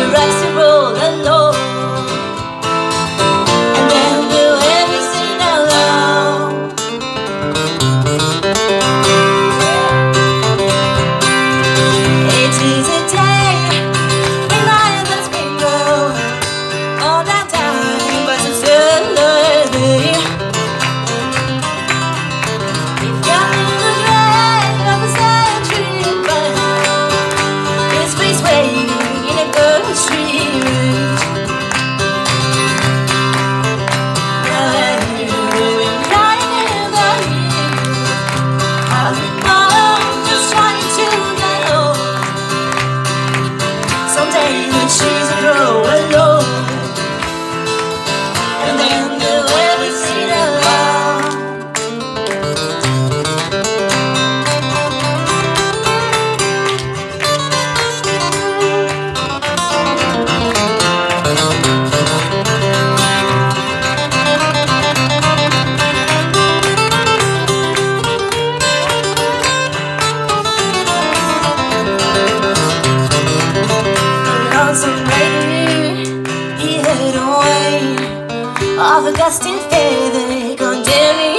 irascible and all of Augustine faith, they condemn me